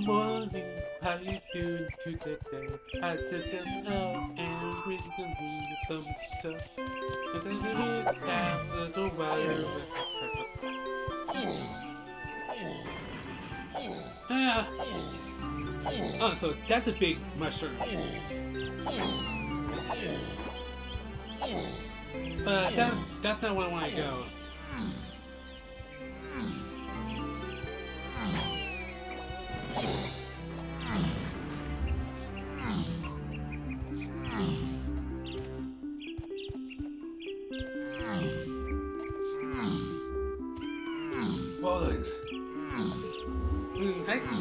Morning, how you doing today? I took them out and read them read some stuff. But I hit down little wire. Ah. Oh, so that's a big mushroom. Uh, that, that's not where I want to go.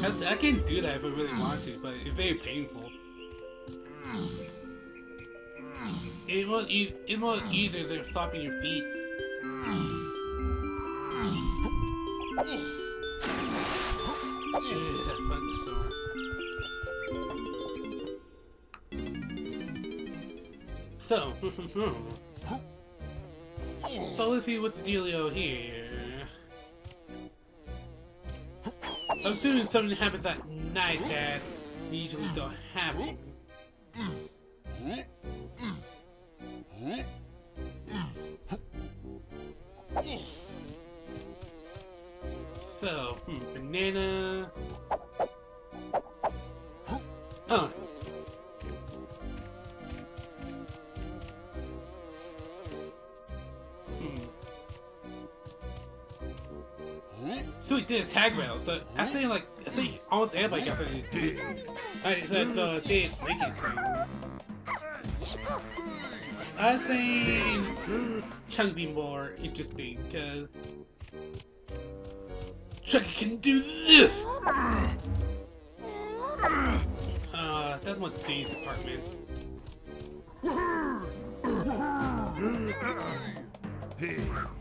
I, I, can do that if I really want to, but it's very painful. It was e it was easier than flopping your feet. Jeez, that. So, so let's see what's the dealio here. I'm assuming something happens at night that we usually don't have So, did a tag rail, so I think like I think almost everybody got something to do. Alright, so so did Lincoln. I think Chunk be more interesting because Chunky can do this. Uh, that's my Dave's department. what?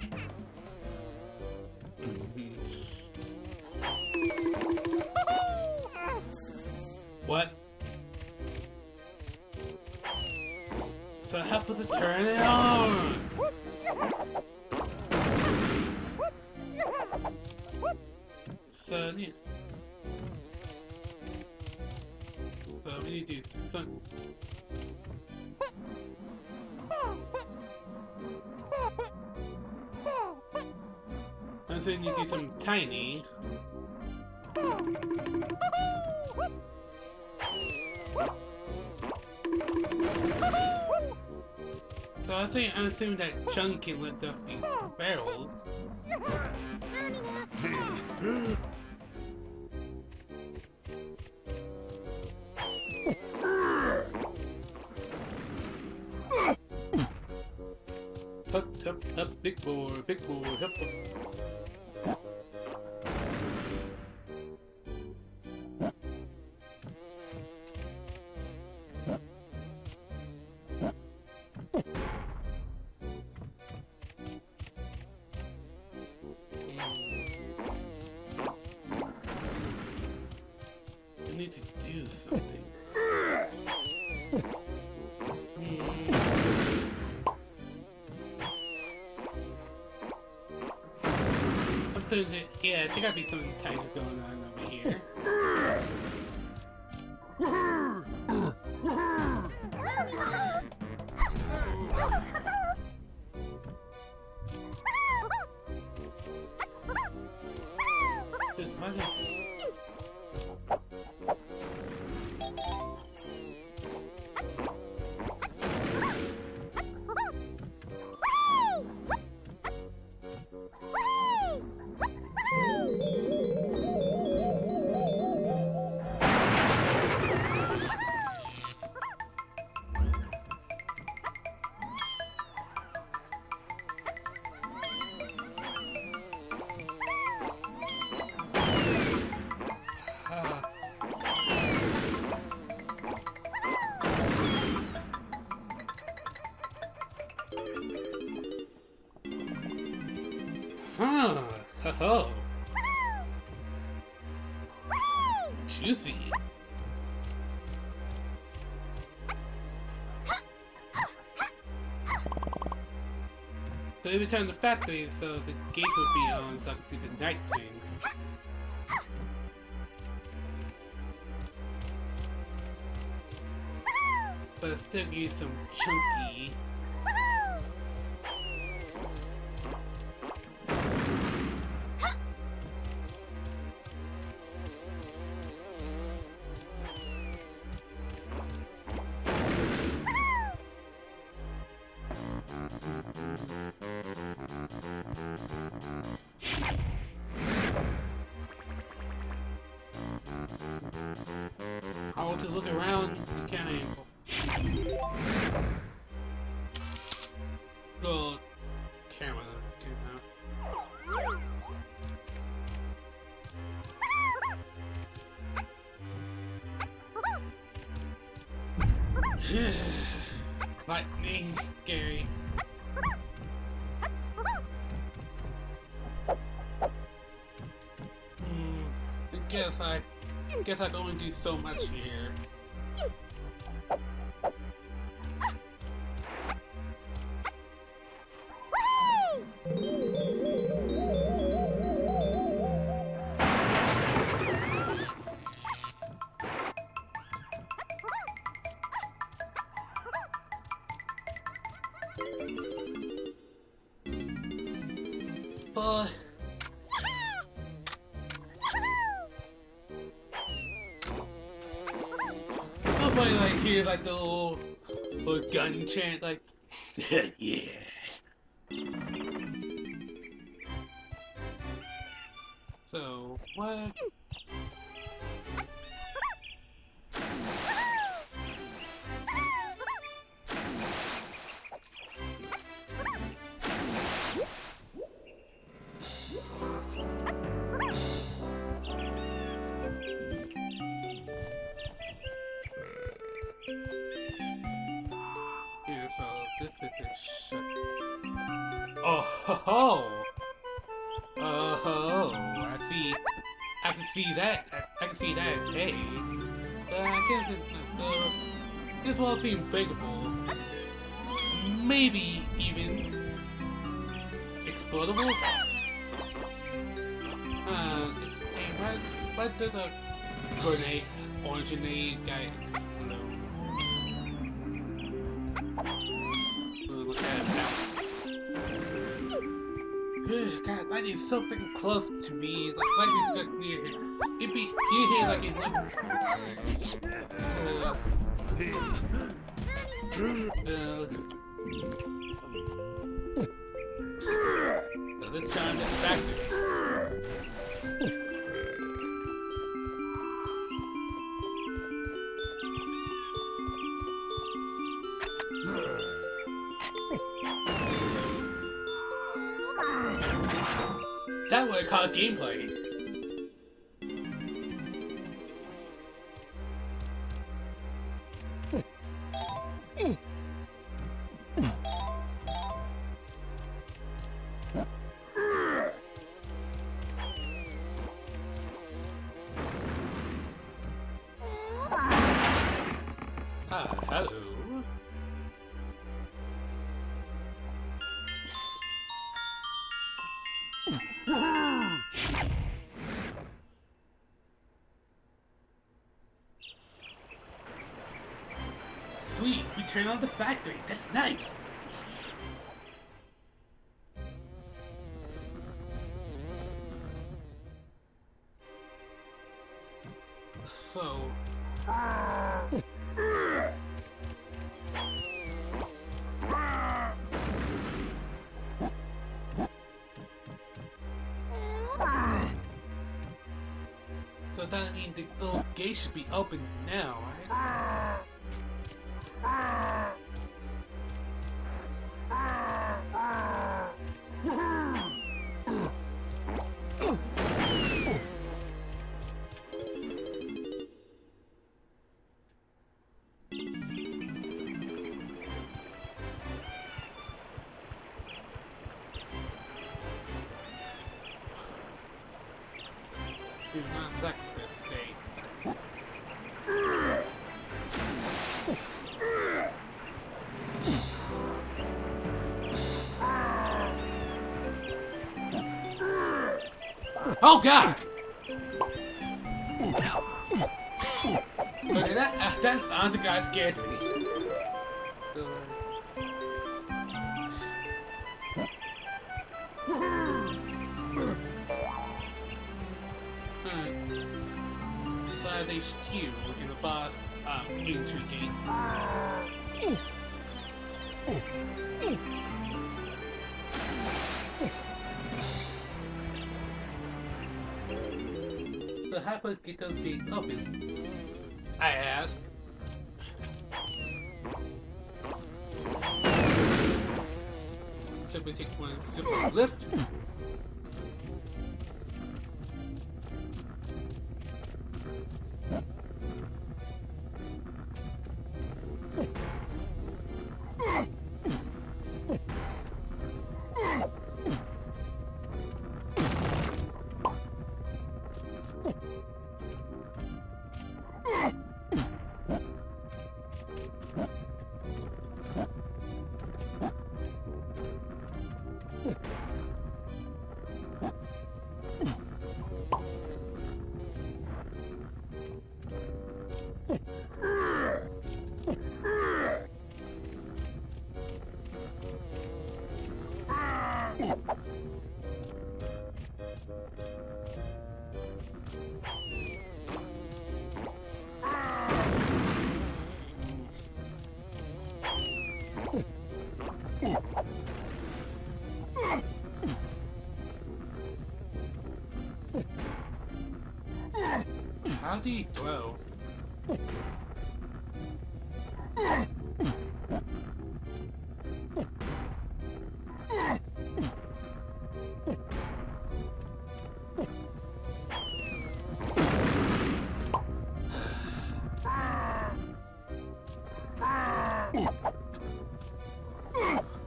So help us to turn it on. So yeah. So we need to do some. And so we need to do some tiny. So I say I'm assuming that Chunky lift up the barrels. Up, up, up, big boy, big boy, up, up. Something. I'm that, yeah, there gotta be something tiny going on over here. Ho ho! Toothy! So every time the factory, so the gates would be on, so I could do the night thing. But I still use some chunky To look around the can't The camera, you know. Lightning, scary. Hmm, I guess I guess I can only do so much here. Nobody like hear like the old, little gun chant like yeah. So what? Oh ho ho! Oh ho! I see. I can see that. I, I can see that. Hey, but I guess it's, uh, this wall seems breakable. Maybe even explodable. Uh, it's, why, why did a grenade, orange grenade guy Lightning's something close to me. Like lightning's got near here. It'd be near here like it like. Uh, another time Would gameplay. Sweet, we turned on the factory. That's nice. Gate should be open now, right? Do not let this stay. Oh god! Look at that, uh, that sounds guy scared me. inside HQ we in the boss uh, entry gate. Get those gates open? I ask. Simply take one simple lift. How do?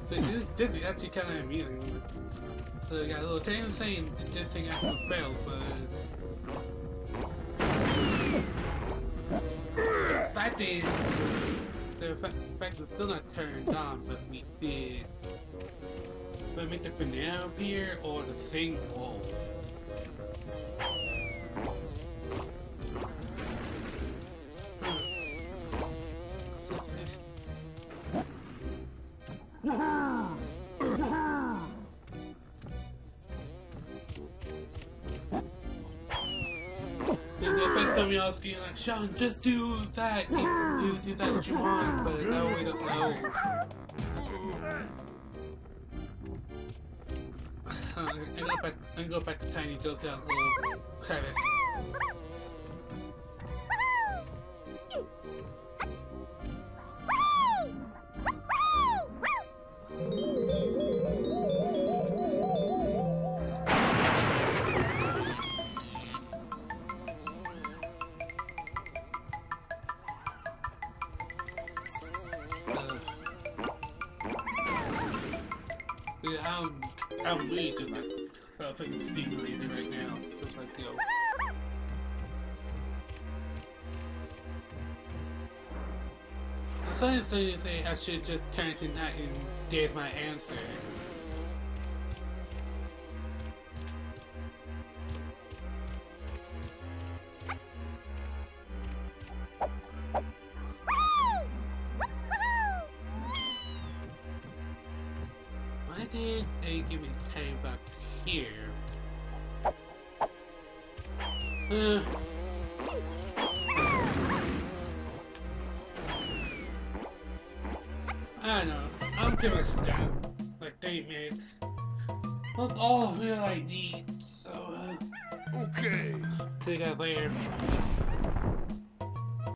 They did, did actually kind of immediately. So they got a little thing saying that this thing actually failed, but is, the fact was still not turned on, but we did. But make the banana appear or the thing roll. Else like, Sean, just do that, do, that you want, but no, we don't know. I go back, I go back to Tiny Joe's little. Yeah, I'm, I'm really just like uh, fucking stimulated right now. Just like, yo. Some say say I should just turn to that and give my answer. Did they give me time back here? Uh, I don't know. I'm giving it down. Like three minutes. That's all I really need. So, uh, Okay. see you guys later.